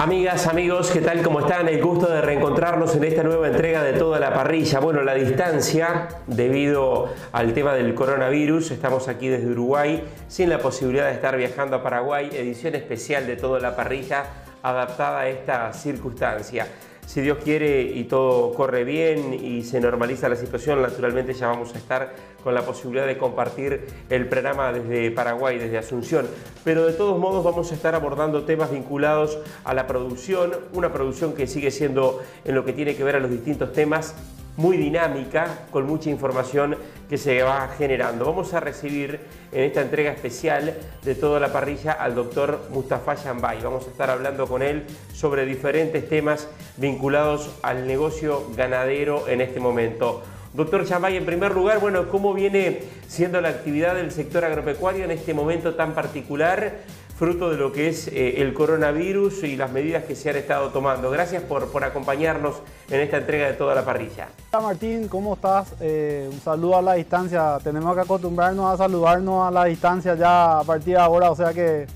Amigas, amigos, ¿qué tal? ¿Cómo están? El gusto de reencontrarnos en esta nueva entrega de toda la parrilla. Bueno, la distancia, debido al tema del coronavirus, estamos aquí desde Uruguay, sin la posibilidad de estar viajando a Paraguay, edición especial de toda la parrilla adaptada a esta circunstancia si Dios quiere y todo corre bien y se normaliza la situación, naturalmente ya vamos a estar con la posibilidad de compartir el programa desde Paraguay, desde Asunción. Pero de todos modos vamos a estar abordando temas vinculados a la producción, una producción que sigue siendo en lo que tiene que ver a los distintos temas muy dinámica, con mucha información que se va generando. Vamos a recibir en esta entrega especial de toda la parrilla al doctor Mustafa Yambay. Vamos a estar hablando con él sobre diferentes temas vinculados al negocio ganadero en este momento. Doctor Yambay, en primer lugar, bueno, ¿cómo viene siendo la actividad del sector agropecuario en este momento tan particular? Fruto de lo que es eh, el coronavirus y las medidas que se han estado tomando. Gracias por, por acompañarnos en esta entrega de toda la parrilla. Hola Martín, ¿cómo estás? Eh, un saludo a la distancia. Tenemos que acostumbrarnos a saludarnos a la distancia ya a partir de ahora, o sea que,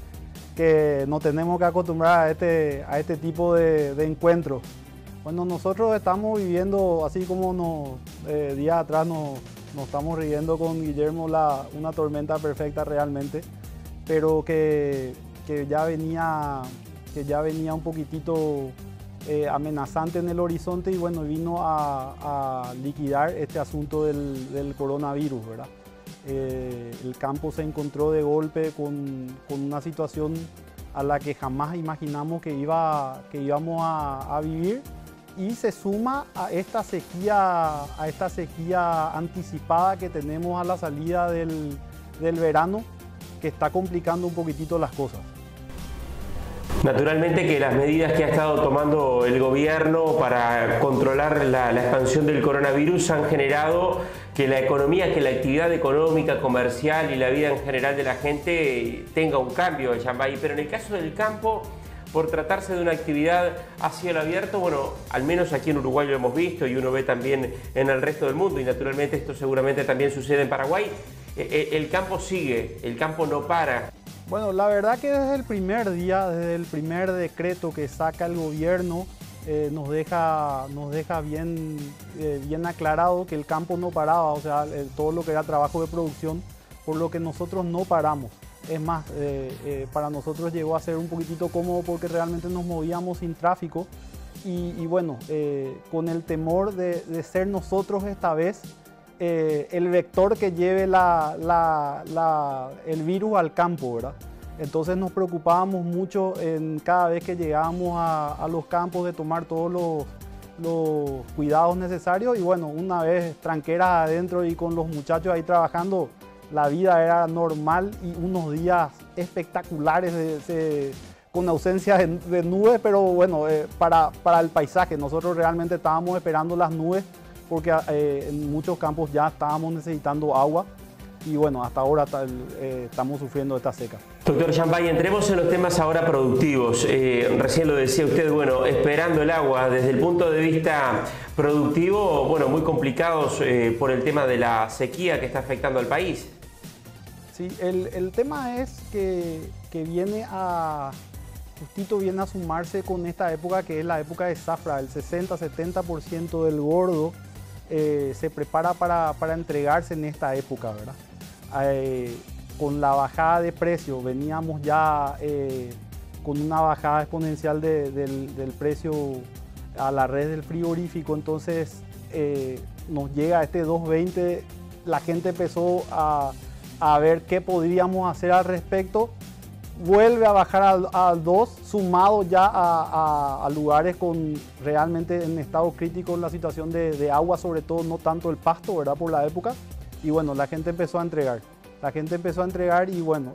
que nos tenemos que acostumbrar a este, a este tipo de, encuentros. Bueno, nosotros estamos viviendo, así como nos, eh, días atrás nos, nos, estamos riendo con Guillermo, la, una tormenta perfecta realmente pero que, ya, venía, que ya venía un poquitito eh, amenazante en el horizonte y bueno, vino a, liquidar este asunto del, coronavirus, ¿verdad? Eh, el campo se encontró de golpe con, una situación a la que jamás imaginamos que, iba, que íbamos a, vivir y se suma a esta sequía, a esta sequía anticipada que tenemos a la salida del, del verano que está complicando un poquitito las cosas. Naturalmente que las medidas que ha estado tomando el gobierno para controlar la, expansión del coronavirus han generado que la economía, que la actividad económica, comercial y la vida en general de la gente tenga un cambio en Yambay. Pero en el caso del campo, por tratarse de una actividad a cielo abierto, bueno, al menos aquí en Uruguay lo hemos visto y uno ve también en el resto del mundo y naturalmente esto seguramente también sucede en Paraguay, el campo sigue, el campo no para. Bueno, la verdad que desde el primer día, desde el primer decreto que saca el gobierno, eh, nos deja, nos deja bien, bien aclarado que el campo no paraba, o sea, todo lo que era trabajo de producción, por lo que nosotros no paramos. Es más, para nosotros llegó a ser un poquitito cómodo porque realmente nos movíamos sin tráfico y, bueno, con el temor de ser nosotros esta vez, eh, el vector que lleve el virus al campo, ¿verdad? Entonces nos preocupábamos mucho en cada vez que llegábamos a, los campos de tomar todos los, cuidados necesarios y bueno, una vez tranqueras adentro y con los muchachos ahí trabajando, la vida era normal y unos días espectaculares con ausencia de, nubes, pero bueno, eh, para, para el paisaje, nosotros realmente estábamos esperando las nubes porque eh, en muchos campos ya estábamos necesitando agua y bueno, hasta ahora eh, estamos sufriendo esta seca. Doctor Champay, entremos en los temas ahora productivos. Eh, recién lo decía usted, bueno, esperando el agua desde el punto de vista productivo, bueno, muy complicados por el tema de la sequía que está afectando al país. Sí, el, el tema es que, que, viene a, justito viene a sumarse con esta época que es la época de zafra, el 60-70% del gordo eh, se prepara para, entregarse en esta época, ¿verdad? Eh, con la bajada de precio, veníamos ya eh, con una bajada exponencial del, precio a la red del frigorífico, entonces nos llega este 2.20, la gente empezó a, a ver qué podríamos hacer al respecto vuelve a bajar al, 2, sumado ya a, lugares con realmente en estado crítico la situación de, agua, sobre todo no tanto el pasto, ¿verdad? Por la época. Y bueno, la gente empezó a entregar. La gente empezó a entregar y bueno,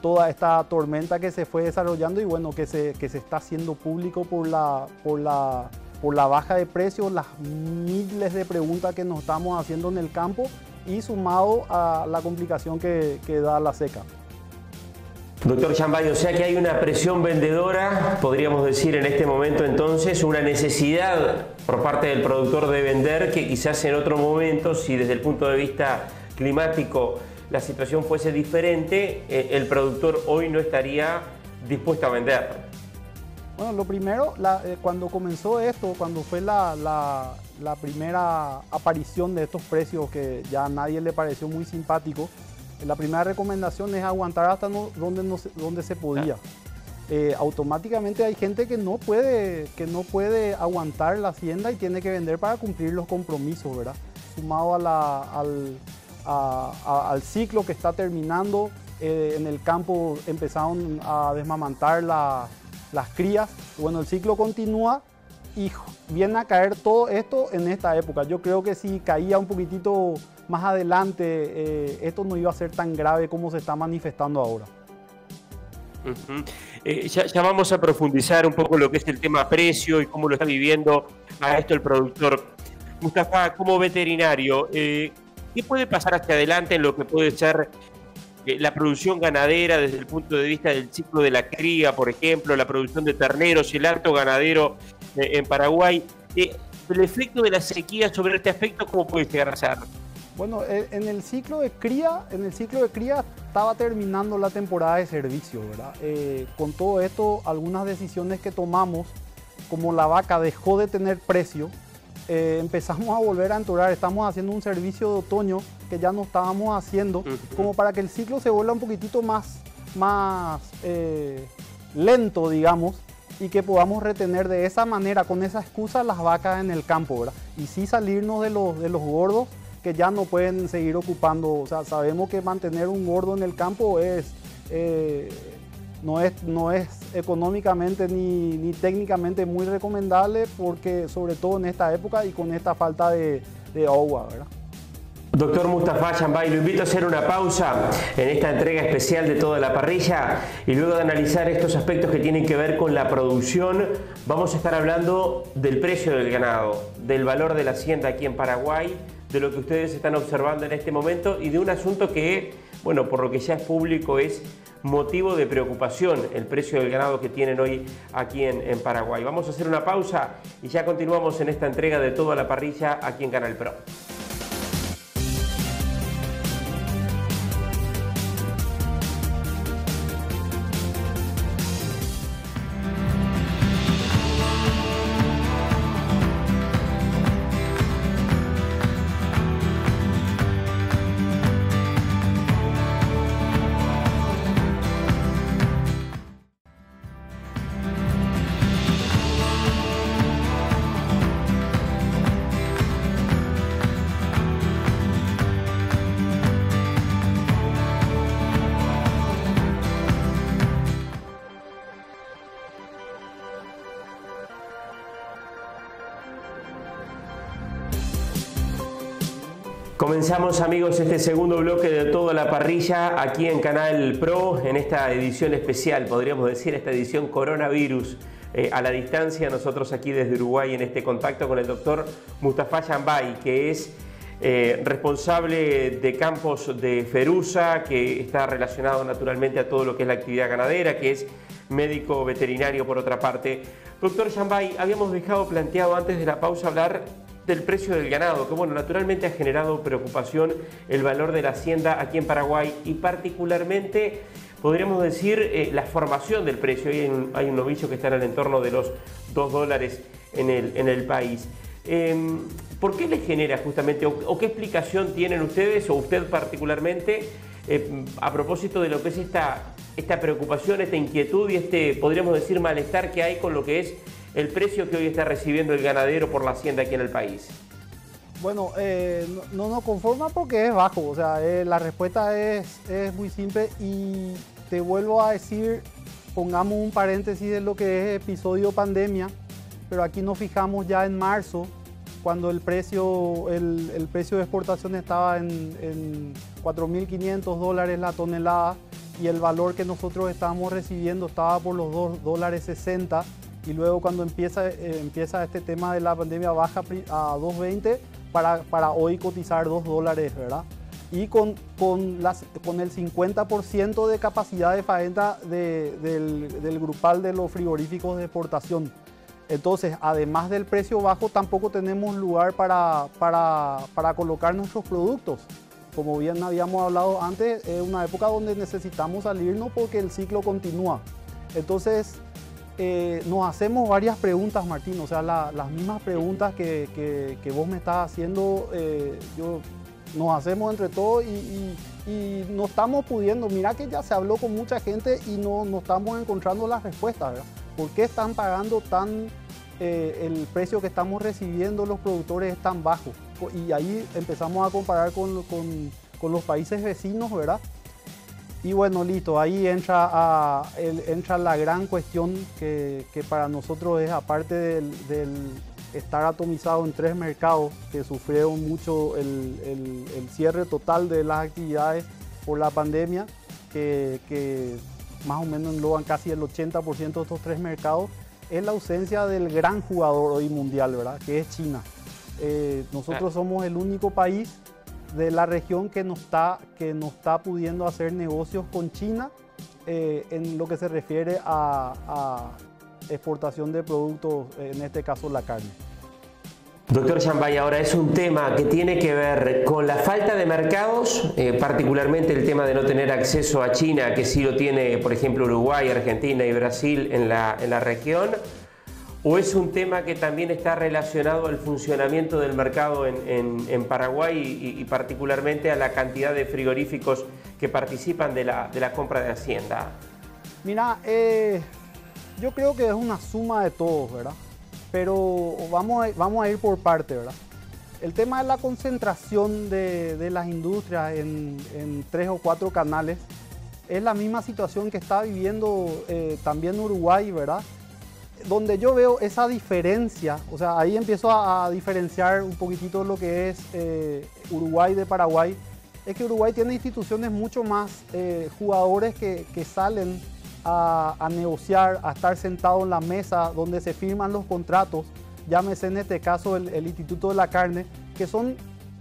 toda esta tormenta que se fue desarrollando y bueno, que se, que se está haciendo público por la, por, la, por la baja de precios, las miles de preguntas que nos estamos haciendo en el campo y sumado a la complicación que da la seca. Doctor Chambay, o sea que hay una presión vendedora, podríamos decir en este momento entonces, una necesidad por parte del productor de vender que quizás en otro momento, si desde el punto de vista climático la situación fuese diferente, eh, el productor hoy no estaría dispuesto a vender. Bueno, lo primero, eh, cuando comenzó esto, cuando fue la, primera aparición de estos precios que ya a nadie le pareció muy simpático, la primera recomendación es aguantar hasta donde, no, donde se podía. Eh, automáticamente hay gente que no, puede, que no puede aguantar la hacienda y tiene que vender para cumplir los compromisos, ¿verdad? Sumado al, al ciclo que está terminando, eh, en el campo empezaron a desmamantar la las crías. Bueno, el ciclo continúa y viene a caer todo esto en esta época. Yo creo que si caía un poquitito más adelante, eh, esto no iba a ser tan grave como se está manifestando ahora. Eh, ya, vamos a profundizar un poco lo que es el tema precio y cómo lo está viviendo a esto el productor. Mustafa, como veterinario, eh, ¿qué puede pasar hacia adelante en lo que puede ser la producción ganadera desde el punto de vista del ciclo de la cría, por ejemplo, la producción de terneros y el alto ganadero en Paraguay. El efecto de la sequía sobre este aspecto, ¿cómo puede llegar a ser? Bueno, eh, en el ciclo de cría, en el ciclo de cría estaba terminando la temporada de servicio, ¿verdad? con todo esto, algunas decisiones que tomamos, como la vaca dejó de tener precio, eh, empezamos a volver a enturar, estamos haciendo un servicio de otoño que ya no estábamos haciendo, como para que el ciclo se vuelva un poquitito más, más eh, lento, digamos, y que podamos retener de esa manera, con esa excusa, las vacas en el campo, ¿verdad? Y sí salirnos de los, de los gordos que ya no pueden seguir ocupando, o sea, sabemos que mantener un gordo en el campo es... Eh, no es, no es económicamente ni, técnicamente muy recomendable porque sobre todo en esta época y con esta falta de, agua, ¿verdad? Doctor Mustafa Chambay, lo invito a hacer una pausa en esta entrega especial de toda la parrilla y luego de analizar estos aspectos que tienen que ver con la producción, vamos a estar hablando del precio del ganado, del valor de la hacienda aquí en Paraguay, de lo que ustedes están observando en este momento y de un asunto que, bueno, por lo que ya es público es motivo de preocupación el precio del ganado que tienen hoy aquí en, Paraguay. Vamos a hacer una pausa y ya continuamos en esta entrega de toda la parrilla aquí en Canal Pro. Comenzamos amigos este segundo bloque de toda la parrilla aquí en Canal Pro, en esta edición especial, podríamos decir, esta edición coronavirus. Eh, a la distancia, nosotros aquí desde Uruguay en este contacto con el doctor Mustafa Yambay, que es eh, responsable de campos de Ferusa, que está relacionado naturalmente a todo lo que es la actividad ganadera, que es médico veterinario por otra parte. Doctor Yambay, habíamos dejado planteado antes de la pausa hablar del precio del ganado, que bueno, naturalmente ha generado preocupación el valor de la hacienda aquí en Paraguay y particularmente podríamos decir eh, la formación del precio. Hay un, hay un novicio que está en el entorno de los 2 dólares en el, en el país. Em, ¿Por qué le genera justamente, o, qué explicación tienen ustedes, o usted particularmente, eh, a propósito de lo que es esta, esta preocupación, esta inquietud y este, podríamos decir, malestar que hay con lo que es el precio que hoy está recibiendo el ganadero por la hacienda aquí en el país? Bueno, eh, no, nos conforma porque es bajo, o sea, eh, la respuesta es, muy simple y te vuelvo a decir, pongamos un paréntesis de lo que es episodio pandemia, pero aquí nos fijamos ya en marzo, cuando el precio, el, precio de exportación estaba en, en 4.500 dólares la tonelada y el valor que nosotros estábamos recibiendo estaba por los 2 dólares 60 y luego cuando empieza, eh, empieza este tema de la pandemia baja a 2.20 para, para hoy cotizar 2 dólares, ¿verdad? Y con, con, el 50% de capacidad de faena del, del grupal de los frigoríficos de exportación. Entonces, además del precio bajo, tampoco tenemos lugar para, para, para, colocar nuestros productos. Como bien habíamos hablado antes, es una época donde necesitamos salirnos porque el ciclo continúa. Entonces, eh, nos hacemos varias preguntas, Martín, o sea, las mismas preguntas que, vos me estás haciendo, eh, yo, nos hacemos entre todos y, no estamos pudiendo, mira que ya se habló con mucha gente y no, no estamos encontrando las respuestas, ¿verdad? ¿Por qué están pagando tan, eh, el precio que estamos recibiendo los productores es tan bajo? Y ahí empezamos a comparar con, con los países vecinos, ¿verdad? Y bueno, listo, ahí entra, entra la gran cuestión que, para nosotros es, aparte del, estar atomizado en tres mercados que sufrieron mucho el, cierre total de las actividades por la pandemia, que, más o menos engloban casi el 80% de estos tres mercados, es la ausencia del gran jugador hoy mundial, ¿verdad? Que es China. Eh, nosotros somos el único país de la región que no está, que no está pudiendo hacer negocios con China eh, en lo que se refiere a, exportación de productos, en este caso la carne. Doctor Chambay, ahora es un tema que tiene que ver con la falta de mercados, eh, particularmente el tema de no tener acceso a China, que sí lo tiene, por ejemplo, Uruguay, Argentina y Brasil en la, en la región, ¿O es un tema que también está relacionado al funcionamiento del mercado en, Paraguay y, particularmente a la cantidad de frigoríficos que participan de la, compra de Hacienda? Mira, eh, yo creo que es una suma de todos, ¿verdad? Pero vamos a, ir por parte, ¿verdad? El tema de la concentración de, las industrias en, tres o cuatro canales es la misma situación que está viviendo eh, también Uruguay, ¿verdad? Donde yo veo esa diferencia, o sea, ahí empiezo a, diferenciar un poquitito lo que es eh, Uruguay de Paraguay, es que Uruguay tiene instituciones mucho más eh, jugadores que, salen a, negociar, a estar sentados en la mesa donde se firman los contratos, llámese en este caso el, Instituto de la Carne, que son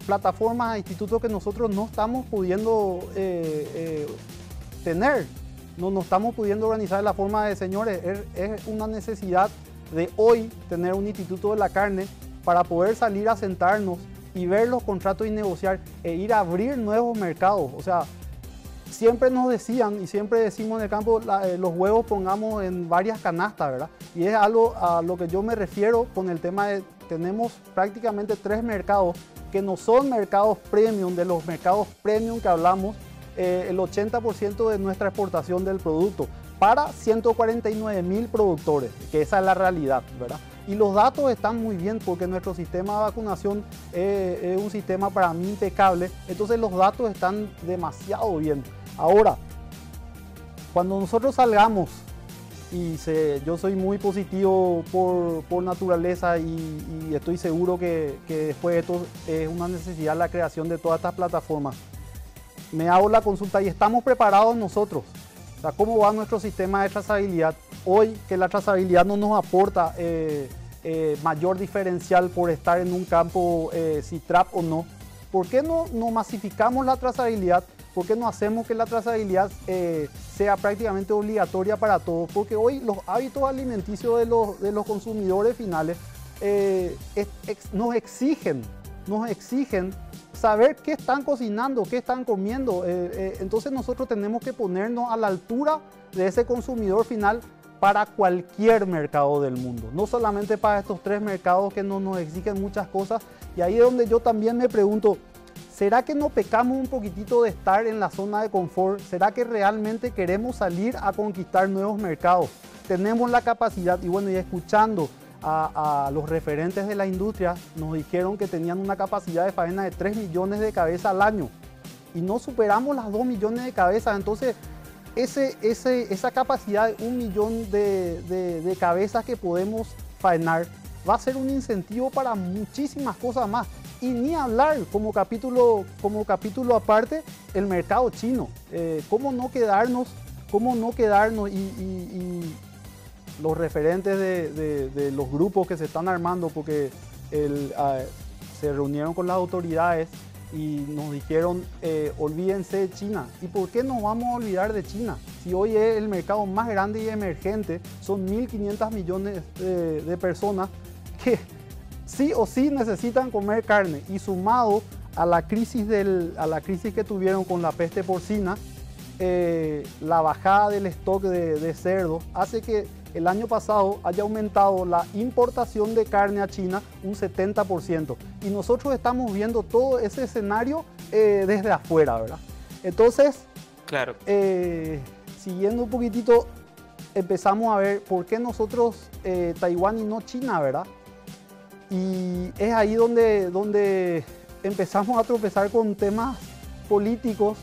plataformas, institutos que nosotros no estamos pudiendo eh, tener no nos estamos pudiendo organizar de la forma de, señores, es, una necesidad de hoy tener un instituto de la carne para poder salir a sentarnos y ver los contratos y negociar e ir a abrir nuevos mercados. O sea, siempre nos decían y siempre decimos en el campo, eh, los huevos pongamos en varias canastas, ¿verdad? Y es algo a lo que yo me refiero con el tema de, tenemos prácticamente tres mercados que no son mercados premium, de los mercados premium que hablamos, eh, el 80% de nuestra exportación del producto para 149 mil productores, que esa es la realidad, ¿verdad? Y los datos están muy bien porque nuestro sistema de vacunación es un sistema para mí impecable, entonces los datos están demasiado bien. Ahora, cuando nosotros salgamos, y yo soy muy positivo por, naturaleza y, estoy seguro que, que después de esto es una necesidad la creación de todas estas plataformas me hago la consulta y estamos preparados nosotros. ¿cómo va nuestro sistema de trazabilidad? Hoy que la trazabilidad no nos aporta eh, eh, mayor diferencial por estar en un campo eh, CITRAP o no, ¿por qué no, no masificamos la trazabilidad? ¿Por qué no hacemos que la trazabilidad sea prácticamente obligatoria para todos? Porque hoy los hábitos alimenticios de los, de los consumidores finales nos exigen, nos exigen saber qué están cocinando, qué están comiendo. Eh, eh, entonces nosotros tenemos que ponernos a la altura de ese consumidor final para cualquier mercado del mundo, no solamente para estos tres mercados que no nos exigen muchas cosas. Y ahí es donde yo también me pregunto, ¿será que no pecamos un poquitito de estar en la zona de confort? ¿Será que realmente queremos salir a conquistar nuevos mercados? Tenemos la capacidad y bueno, y escuchando a, los referentes de la industria nos dijeron que tenían una capacidad de faena de 3 millones de cabezas al año y no superamos las 2 millones de cabezas. Entonces, ese, ese, esa capacidad de un millón de, de, cabezas que podemos faenar va a ser un incentivo para muchísimas cosas más. Y ni hablar como capítulo, como capítulo aparte el mercado chino. Eh, ¿Cómo no quedarnos, cómo no quedarnos y, los referentes de, los grupos que se están armando porque ah, se reunieron con las autoridades y nos dijeron eh, olvídense de China. ¿Y por qué nos vamos a olvidar de China? Si hoy es el mercado más grande y emergente, son 1.500 millones de, personas que sí o sí necesitan comer carne y sumado a la crisis, del, a la crisis que tuvieron con la peste porcina, eh, la bajada del stock de, de cerdo hace que el año pasado haya aumentado la importación de carne a China un 70%. Y nosotros estamos viendo todo ese escenario eh, desde afuera, ¿verdad? Entonces, claro. Eh, siguiendo un poquitito, empezamos a ver por qué nosotros eh, Taiwán y no China, ¿verdad? Y es ahí donde, donde empezamos a tropezar con temas políticos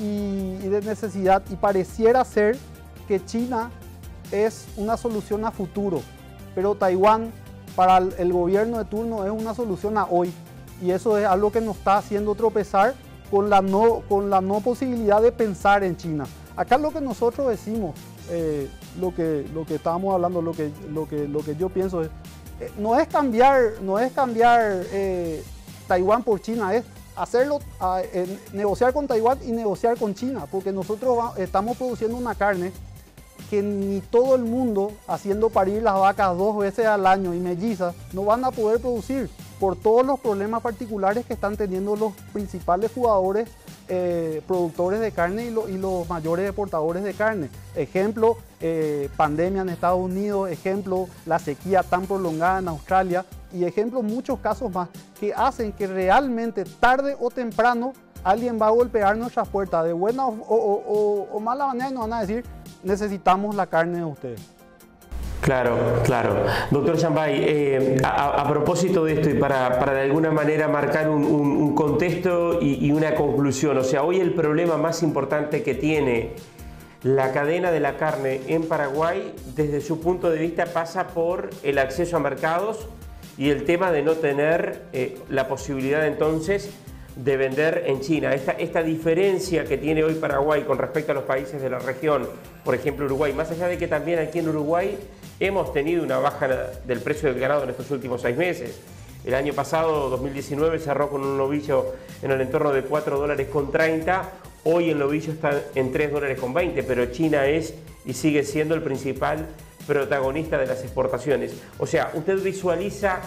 y, de necesidad y pareciera ser que China es una solución a futuro, pero Taiwán para el gobierno de turno es una solución a hoy y eso es algo que nos está haciendo tropezar con la no, con la no posibilidad de pensar en China. Acá lo que nosotros decimos, eh, lo, que, lo que estábamos hablando, lo que, lo que, lo que yo pienso es, eh, no es cambiar, no es cambiar eh, Taiwán por China, es hacerlo, negociar con Taiwán y negociar con China, porque nosotros estamos produciendo una carne que ni todo el mundo haciendo parir las vacas dos veces al año y mellizas no van a poder producir por todos los problemas particulares que están teniendo los principales jugadores eh, productores de carne y, los mayores exportadores de carne. Ejemplo, eh, pandemia en Estados Unidos, ejemplo, la sequía tan prolongada en Australia y ejemplo muchos casos más que hacen que realmente tarde o temprano alguien va a golpear nuestras puertas de buena o, mala manera y nos van a decir necesitamos la carne de ustedes. Claro, claro. Doctor Chambay, eh, a, propósito de esto y para, de alguna manera marcar un, contexto y, una conclusión, o sea, hoy el problema más importante que tiene la cadena de la carne en Paraguay, desde su punto de vista, pasa por el acceso a mercados y el tema de no tener eh, la posibilidad entonces de vender en China. Esta, esta diferencia que tiene hoy Paraguay con respecto a los países de la región, por ejemplo Uruguay, más allá de que también aquí en Uruguay hemos tenido una baja del precio del ganado en estos últimos seis meses. El año pasado, 2019, cerró con un novillo en el entorno de 4 dólares con 30. Hoy el novillo está en 3 dólares con 20, pero China es y sigue siendo el principal protagonista de las exportaciones. O sea, usted visualiza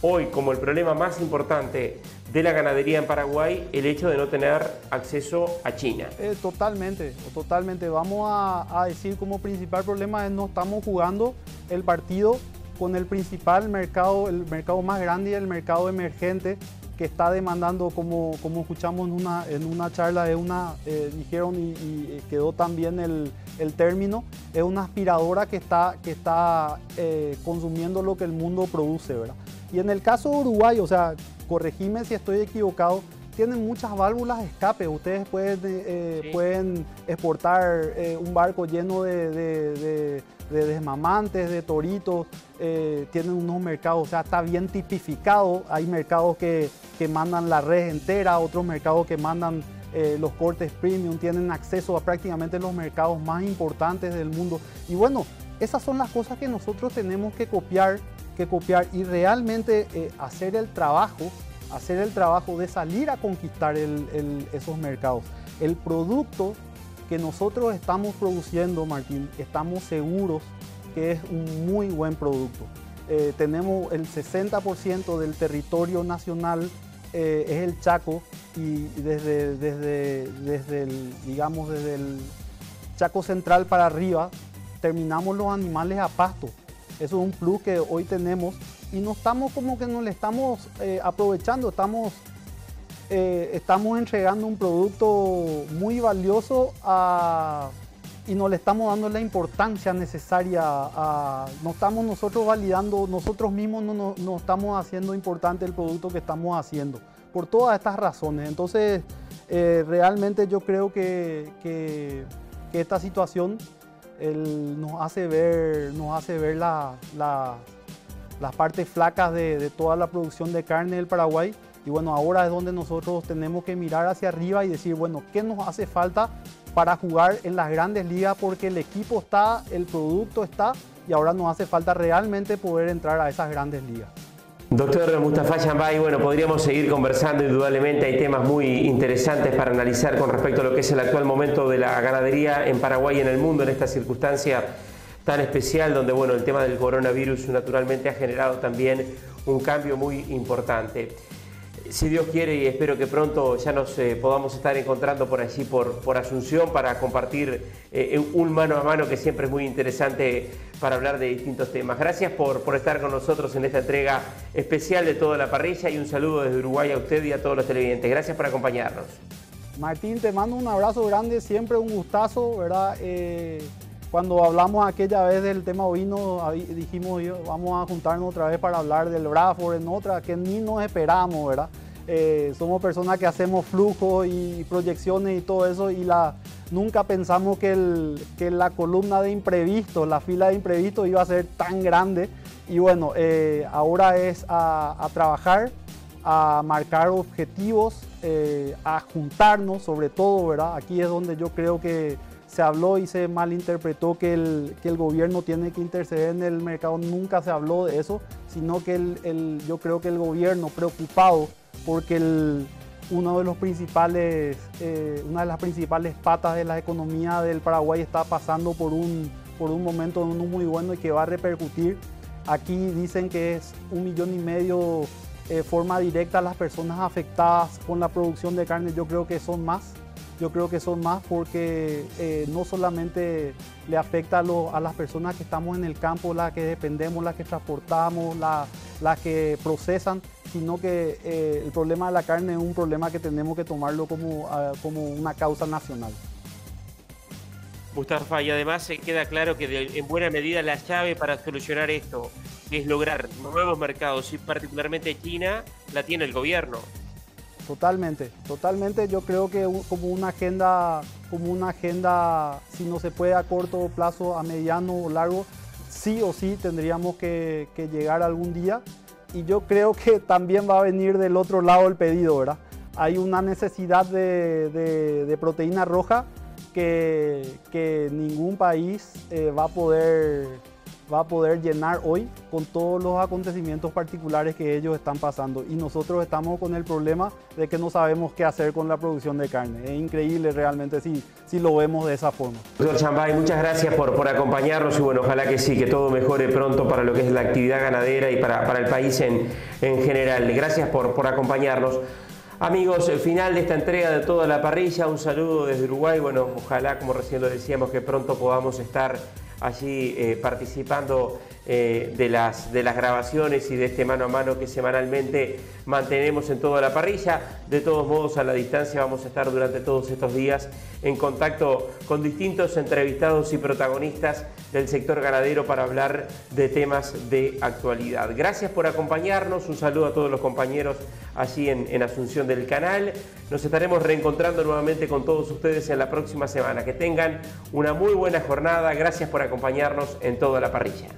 hoy como el problema más importante de la ganadería en Paraguay el hecho de no tener acceso a China. Eh, totalmente, totalmente. Vamos a, decir como principal problema es no estamos jugando el partido con el principal mercado, el mercado más grande y el mercado emergente que está demandando, como, como escuchamos en una, en una charla, de una, eh, dijeron y, quedó también el, el, término, es una aspiradora que está, que está eh, consumiendo lo que el mundo produce, ¿verdad? Y en el caso de Uruguay, o sea, corregime si estoy equivocado, tienen muchas válvulas de escape. Ustedes pueden, eh, pueden exportar eh, un barco lleno de, desmamantes, de toritos. Eh, tienen unos mercados, o sea, está bien tipificado. Hay mercados que, que mandan la red entera, otros mercados que mandan los cortes premium, tienen acceso a prácticamente los mercados más importantes del mundo. Y bueno, esas son las cosas que nosotros tenemos que copiar que copiar y realmente eh, hacer el trabajo, hacer el trabajo de salir a conquistar esos mercados. El producto que nosotros estamos produciendo, Martín, estamos seguros que es un muy buen producto. Eh, tenemos el 60% del territorio nacional eh, es el Chaco y desde, desde, desde digamos, desde el Chaco central para arriba terminamos los animales a pasto. Eso es un plus que hoy tenemos y no estamos como que nos le estamos eh, aprovechando, estamos, eh, estamos entregando un producto muy valioso y no le estamos dando la importancia necesaria, no estamos nosotros validando, nosotros mismos no, estamos haciendo importante el producto que estamos haciendo, por todas estas razones. Entonces, eh, realmente yo creo que, que esta situación él nos hace ver, nos hace ver las partes flacas de, toda la producción de carne del Paraguay. Y bueno, ahora es donde nosotros tenemos que mirar hacia arriba y decir, bueno, ¿qué nos hace falta para jugar en las grandes ligas? Porque el equipo está, el producto está y ahora nos hace falta realmente poder entrar a esas grandes ligas. Doctor Mustafa Chambay, bueno, podríamos seguir conversando, indudablemente hay temas muy interesantes para analizar con respecto a lo que es el actual momento de la ganadería en Paraguay y en el mundo en esta circunstancia tan especial donde, bueno, el tema del coronavirus naturalmente ha generado también un cambio muy importante. Si Dios quiere y espero que pronto ya nos eh, podamos estar encontrando por allí, por, por Asunción, para compartir eh, un mano a mano que siempre es muy interesante para hablar de distintos temas. Gracias por, por estar con nosotros en esta entrega especial de toda la parrilla y un saludo desde Uruguay a usted y a todos los televidentes. Gracias por acompañarnos. Martín, te mando un abrazo grande, siempre un gustazo, ¿verdad? Eh, cuando hablamos aquella vez del tema ovino, dijimos, vamos a juntarnos otra vez para hablar del Bradford en otra, que ni nos esperamos, ¿verdad? Eh, somos personas que hacemos flujos y proyecciones y todo eso y la, nunca pensamos que, la columna de imprevistos, la fila de imprevistos iba a ser tan grande. Y bueno, eh, ahora es a, trabajar, a marcar objetivos, eh, a juntarnos sobre todo, ¿verdad? Aquí es donde yo creo que se habló y se malinterpretó que el, que el gobierno tiene que interceder en el mercado. Nunca se habló de eso, sino que el, yo creo que el gobierno preocupado porque uno de los principales, eh, una de las principales patas de la economía del Paraguay está pasando por un, por un momento no muy bueno y que va a repercutir. Aquí dicen que es un millón y medio eh, forma directa a las personas afectadas con la producción de carne. Yo creo que son más yo creo que son más porque eh, no solamente le afecta a, las personas que estamos en el campo, las que dependemos, las que transportamos, las que procesan, sino que eh, el problema de la carne es un problema que tenemos que tomarlo como, ah, como una causa nacional. Mustafa, y además se queda claro que en buena medida la llave para solucionar esto, que es lograr nuevos mercados y particularmente China, la tiene el gobierno. Totalmente, totalmente. Yo creo que como una agenda, como una agenda, si no se puede a corto plazo, a mediano o largo, sí o sí tendríamos que, llegar algún día. Y yo creo que también va a venir del otro lado el pedido, ¿verdad? Hay una necesidad de, proteína roja que, ningún país eh, va a poder va a poder llenar hoy con todos los acontecimientos particulares que ellos están pasando. Y nosotros estamos con el problema de que no sabemos qué hacer con la producción de carne. Es increíble realmente si, si lo vemos de esa forma. Doctor Chambay, muchas gracias por, por acompañarnos y bueno, ojalá que sí, que todo mejore pronto para lo que es la actividad ganadera y para, para el país en, en general. Gracias por, por acompañarnos. Amigos, el final de esta entrega de toda la parrilla, un saludo desde Uruguay. Bueno, ojalá, como recién lo decíamos, que pronto podamos estar allí eh, participando eh, de, las, de las grabaciones y de este mano a mano que semanalmente mantenemos en toda la parrilla. De todos modos, a la distancia vamos a estar durante todos estos días en contacto con distintos entrevistados y protagonistas del sector ganadero para hablar de temas de actualidad. Gracias por acompañarnos, un saludo a todos los compañeros allí en, en Asunción del canal. Nos estaremos reencontrando nuevamente con todos ustedes en la próxima semana. Que tengan una muy buena jornada. Gracias por acompañarnos en toda la parrilla.